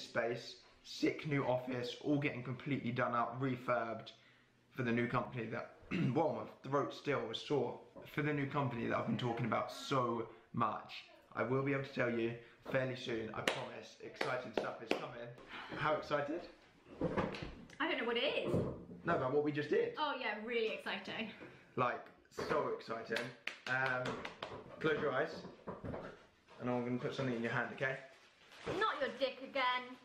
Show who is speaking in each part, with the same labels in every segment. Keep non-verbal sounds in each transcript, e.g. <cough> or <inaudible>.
Speaker 1: space, sick new office, all getting completely done up, refurbed for the new company that, <clears throat> well, my throat still was sore, for the new company that I've been talking about so much. I will be able to tell you fairly soon, I promise, exciting stuff is coming. How excited?
Speaker 2: I don't know what it is.
Speaker 1: No, but what we just did.
Speaker 2: Oh yeah, really exciting.
Speaker 1: Like, so exciting. Um, close your eyes, and I'm gonna put something in your hand, okay?
Speaker 2: Not your dick again.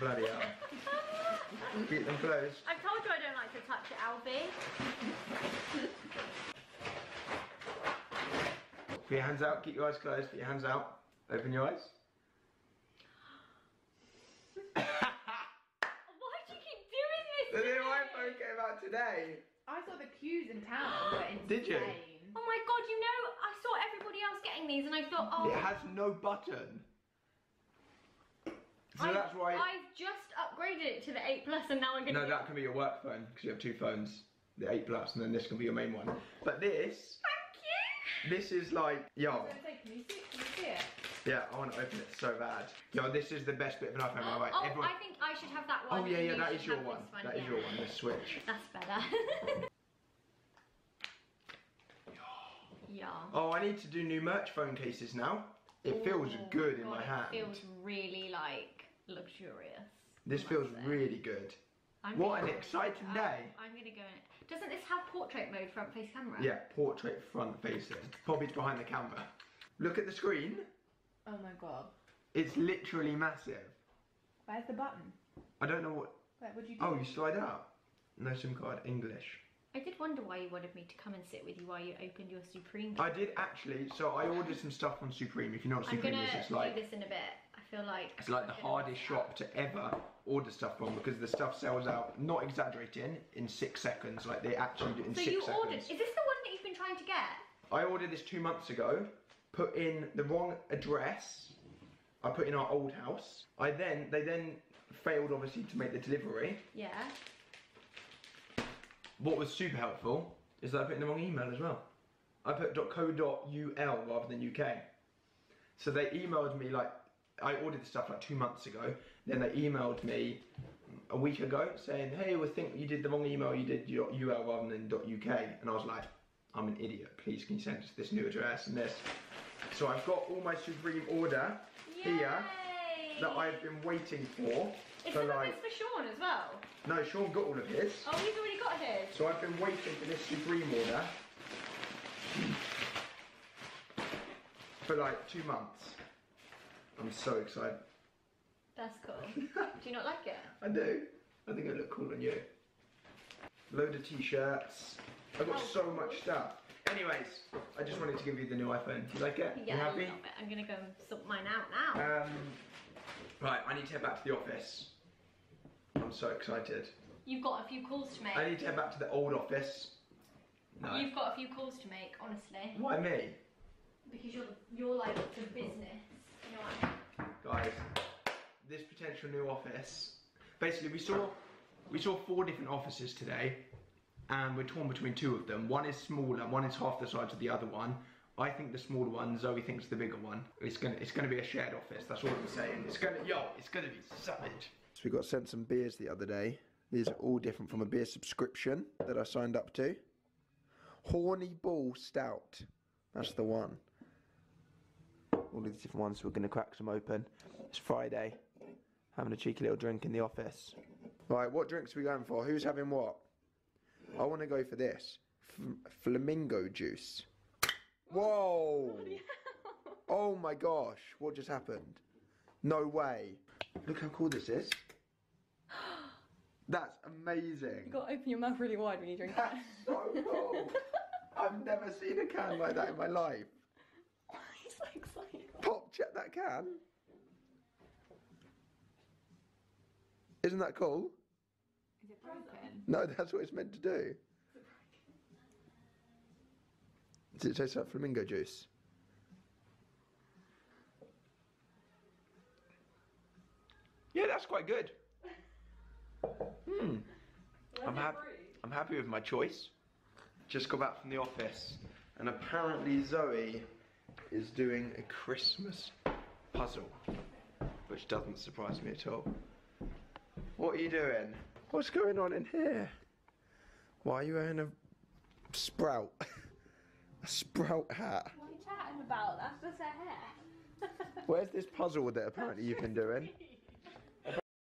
Speaker 1: Bloody hell. <laughs> Keep them closed.
Speaker 2: I've told you I don't like to touch it, Alfie.
Speaker 1: Put your hands out, keep your eyes closed, put your hands out. Open your eyes. <coughs>
Speaker 2: Why do you keep doing this?
Speaker 1: The new iPhone came out today.
Speaker 3: I saw the queues in town were insane. <gasps>
Speaker 1: Did you?
Speaker 2: Oh my god, you know, I saw everybody else getting these and I thought, oh.
Speaker 1: It has no button. So
Speaker 2: I-
Speaker 1: that's why.
Speaker 2: I've just upgraded it to the 8 Plus and now I'm gonna.
Speaker 1: No, that can be your work phone because you have two phones. The 8 Plus and then this can be your main one. But this,
Speaker 2: Thank you!
Speaker 1: this is like, yo,
Speaker 3: say, can you see? Can you see it?
Speaker 1: yeah, I want to open it so bad. Yo, this is the best bit of an iPhone. by the way.
Speaker 2: Oh,
Speaker 1: Everyone-
Speaker 2: I think I should have that one.
Speaker 1: oh yeah, yeah,
Speaker 2: you
Speaker 1: that
Speaker 2: should
Speaker 1: is your
Speaker 2: have
Speaker 1: one.
Speaker 2: this
Speaker 1: That is
Speaker 2: yeah.
Speaker 1: your one. The Switch.
Speaker 2: That's better. <laughs> yeah.
Speaker 1: Oh, I need to do new merch phone cases now. It feels
Speaker 2: Oh,
Speaker 1: good in
Speaker 2: God,
Speaker 1: my hand.
Speaker 2: it
Speaker 1: hand.
Speaker 2: feels really like luxurious.
Speaker 1: This feels
Speaker 2: must say.
Speaker 1: really good.
Speaker 2: I'm
Speaker 1: What
Speaker 2: gonna
Speaker 1: an
Speaker 2: go-
Speaker 1: exciting
Speaker 2: I'm-
Speaker 1: day.
Speaker 2: I'm gonna go in. Doesn't this have portrait mode front face camera?
Speaker 1: Yeah, portrait front facing. Poppy's behind the camera. Look at the screen.
Speaker 3: Oh my god.
Speaker 1: It's literally massive.
Speaker 3: Where's the button?
Speaker 1: I don't know what.
Speaker 3: Where would you do?
Speaker 1: Oh, you slide out. No SIM card, English.
Speaker 2: I did wonder why you wanted me to come and sit with you while you opened your Supreme.
Speaker 1: I did actually. So I ordered some stuff from Supreme. If you know what Supreme is, it's like.
Speaker 2: I'm
Speaker 1: Supreme
Speaker 2: gonna
Speaker 1: is, it's
Speaker 2: do
Speaker 1: like
Speaker 2: this in a bit. Feel like
Speaker 1: it's like the hardest shop to ever order stuff from because the stuff sells out. Not exaggerating, in six seconds. Like they actually do it in
Speaker 2: So
Speaker 1: six
Speaker 2: you
Speaker 1: seconds.
Speaker 2: ordered? Is this the one that you've been trying to get?
Speaker 1: I ordered this two months ago, put in the wrong address. I put in our old house. I then, they then failed obviously to make the delivery.
Speaker 2: Yeah.
Speaker 1: What was super helpful is that I put in the wrong email as well. I put .co.ul rather than UK. So they emailed me like, I ordered the stuff like two months ago. Then they emailed me a week ago saying, hey, we think you did the wrong email, you did your .ul rather than .uk. And I was like, I'm an idiot, please can you send us this new address and this. So I've got all my Supreme order here that I've been waiting for.
Speaker 2: Is
Speaker 1: for like,
Speaker 2: this for Sean as well?
Speaker 1: no, Sean got all of his.
Speaker 2: Oh, he's already got his.
Speaker 1: So I've been waiting for this Supreme order for like two months. I'm so excited.
Speaker 2: That's cool. <laughs> do you not like it?
Speaker 1: I do. I think I look cool on you. Load of t-shirts. I've got
Speaker 2: Oh,
Speaker 1: so
Speaker 2: cool.
Speaker 1: much stuff. Anyways, I just wanted to give you the new iPhone. Do you like it?
Speaker 2: Yeah,
Speaker 1: you happy?
Speaker 2: I'm gonna go and sort mine out now.
Speaker 1: Um, right, I need to head back to the office. I'm so excited.
Speaker 2: You've got a few calls to make.
Speaker 1: I need to head back to the old office. No.
Speaker 2: You've got a few calls to make, honestly,
Speaker 1: Why me?
Speaker 2: because you're you're like the business. You know what I mean?
Speaker 1: guys, this potential new office. Basically, we saw we saw four different offices today, and we're torn between two of them. One is smaller, one is half the size of the other one. I think the smaller one, Zoe thinks the bigger one. It's gonna it's gonna be a shared office. That's all I'm saying. It's gonna yo, it's gonna be savage. So we got sent some beers the other day. These are all different from a beer subscription that I signed up to. Horny Ball Stout. That's the one all these different ones. We're to crack some open. It's Friday. Having a cheeky little drink in the office. Right, what drinks are we going for? Who's having what? I want to go for this. F- flamingo juice. Whoa! <laughs> Oh my gosh, what just happened? No way. Look how cool this is. <gasps> That's amazing.
Speaker 3: You've got to open your mouth really wide when you drink
Speaker 1: That's so cool. <laughs> I've never seen a can like that in my life. <laughs>
Speaker 3: He's so excited.
Speaker 1: Pop, check that can. Isn't that cool?
Speaker 3: Is it broken?
Speaker 1: No, that's what it's meant to do. Does it taste like flamingo juice? Yeah, that's quite good. <laughs> Hmm. I'm, hap- I'm happy with my choice. Just got back from the office, and apparently Zoe is doing a Christmas puzzle. Which doesn't surprise me at all. What are you doing? What's going on in here? Why are you wearing a sprout? <laughs> a sprout hat.
Speaker 4: What are you chatting about? That's just her hair.
Speaker 1: Where's this puzzle that apparently you've been doing? <laughs>